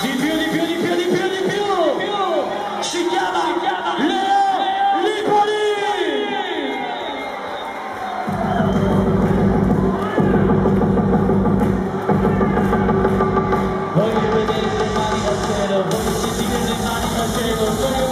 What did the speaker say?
Di più, di più, di più, di più, di più! Si chiama, si chiama Leo, Leo Lipoli! Voglio vedere le mani al cielo, voglio sentire le mani al cielo,